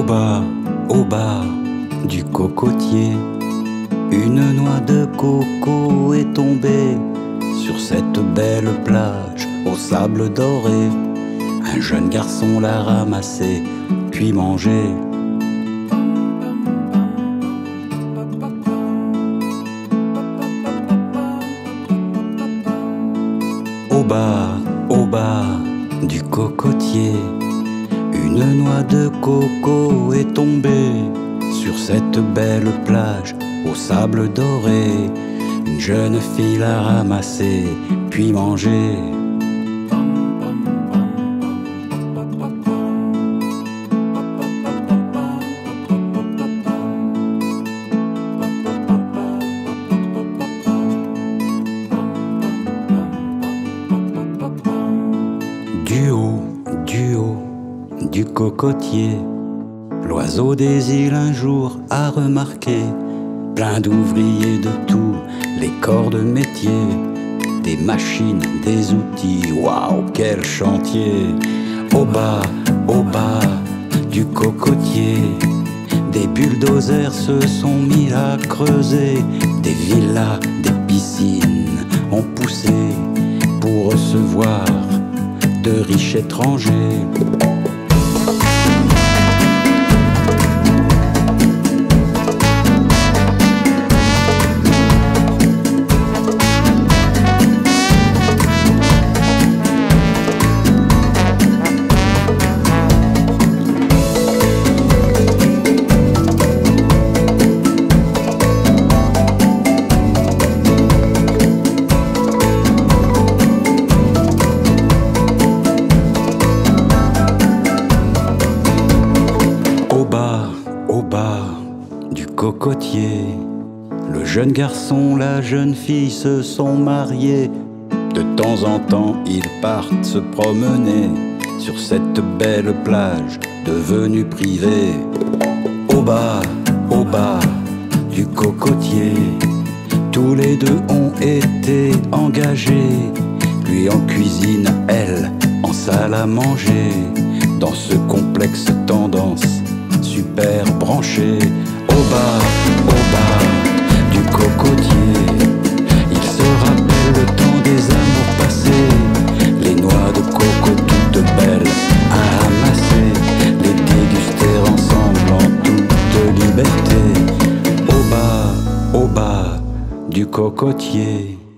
Au bas, au bas du cocotier, une noix de coco est tombée sur cette belle plage au sable doré. Un jeune garçon l'a ramassée, puis mangé. Au bas, au bas du cocotier, une noix de coco est tombée sur cette belle plage au sable doré. Une jeune fille l'a ramassée, puis mangée. Du cocotier, l'oiseau des îles un jour a remarqué plein d'ouvriers de tous les corps de métier, des machines, des outils, waouh, quel chantier! Au bas, au bas du cocotier, des bulldozers se sont mis à creuser, des villas, des piscines ont poussé pour recevoir de riches étrangers. Le jeune garçon, la jeune fille se sont mariés. De temps en temps, ils partent se promener sur cette belle plage devenue privée. Au bas, au bas du cocotier, tous les deux ont été engagés. Lui en cuisine, elle en salle à manger. Dans ce complexe tendance cocotier.